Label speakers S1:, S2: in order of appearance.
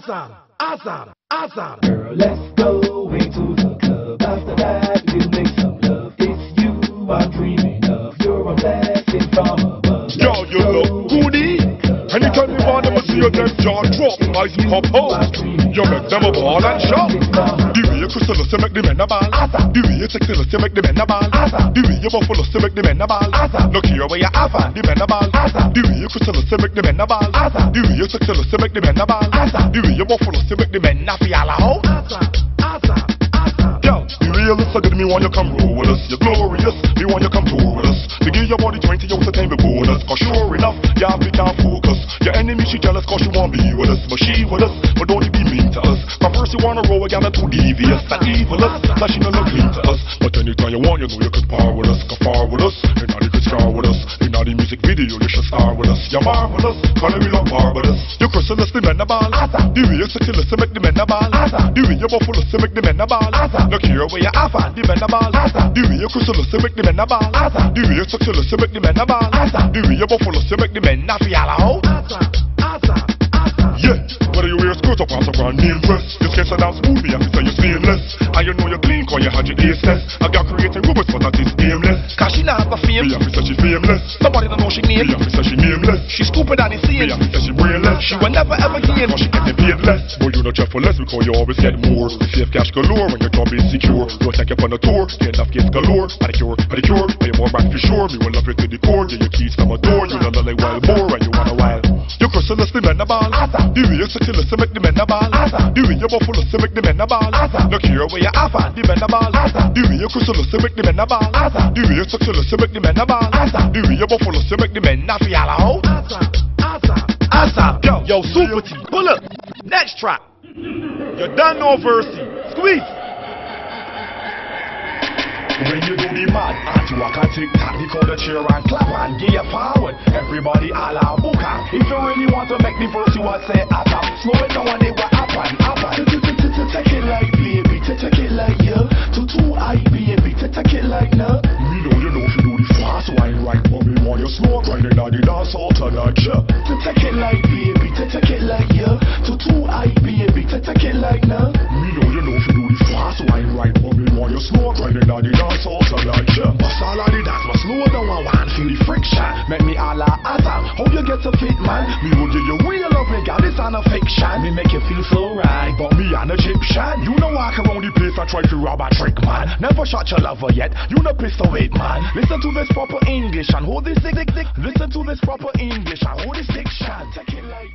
S1: Awesome, awesome, awesome.
S2: Girl, let's go into the club. After that, we'll make some love. It's you I'm dreaming of. You're a blessing from above.
S3: Yo, you look goody. Anytime you want them to see your them jaw drop, eyes pop out. You make them a ball and shout. The way you crystal you make the men a ball. The way you sexy us, you make the men a ball. The way you buffalo you make the men a ball. Look here where you on, the men a ball. The way you crystal you make the men a ball. The way you sexy us, you make the men a ball. The way you buffalo you make the men a
S1: awesome, awesome.
S3: Yo, the realest I did me want you come roll with us. You're glorious, me want you come tour with us. To give your body 20 ounce of time before us. Cause sure enough, yeah, we can't focus. Your enemy, she jealous cause she won't be with us. But she with us, but don't you be mean to us. But first you wanna roll again, too devious. That evilous, that she no look clean to us. But anytime you want, you know you could par with us. Go far with us, and now you could star with us. In all the music video, you should star with us. You're marvelous, call me look marvelous. You chrysalis, the men a ball. The way you sexy, to make the men a ball. The way you buffalo, to make the men a ball. Look here where you have the men a ball. The way you chrysalis, to make the men a ball. The way you sexy, to make the men a ball. The way you buffalo, to make the men a feel whether you wear a skirt or pants or brand name dress, you can't sit down smooth, me, I say you're stainless. And you know you're clean, cause you had your ace test. I got creating rumors, but that is aimless.
S1: Cause she not have a fame.
S3: Me, say she fameless.
S1: Somebody don't know she
S3: Me,
S1: name.
S3: I say she nameless.
S1: She stupid and
S3: Me,
S1: insane.
S3: I say she brainless.
S1: She will never ever gain.
S3: Cause she getting paid less. But you not check for less because you always get more. You save cash galore when your job is secure. Don't take you on a tour, get enough kids galore. Pedicure, pedicure, pay more back for sure. Me will love you to the core, get your keys to my door. You know like wild boar and you want a wild. Chrysalis the men a ball. The way you sexy to make the men a ball. The way you buffalo to make the men a ball. Look here where you have the men a ball. The way you chrysalis to make the men a ball. The way you sexy to make the men a ball. The way you buffalo to make the men a.
S1: Awesome, awesome, awesome.
S3: Yo,
S1: Yo, Super T, pull up. Next track.
S3: You done no Versi. Squeeze.
S4: When you do the mad, you walk and tick tock, you call the cheer and clap and give you forward. Everybody a la buka. If you really want to make the verse, you want say I atta. Slow it down and it will happen, happen. Take it like baby, take it like yeah. To two I baby, take it like nah. Me know you know if you do the fast wine right, but me want you slow grinding on the dance all tonight, yeah. Take it like baby, take it like yeah. To two I baby, take it like nah. Me know you know if you do the fast wine right, but me want you slow grinding on the dance one feel friction. Make me all a atom. How you get to fit, man? Me will give you real love, me got this on a fiction. Me make you feel so right, but me on a Egyptian. You know walk around the place I try to rob a trick, man. Never shot your lover yet. You know pistol it, man. Listen to this proper English and hold this dick, dick, dick. Listen to this proper English and hold this diction.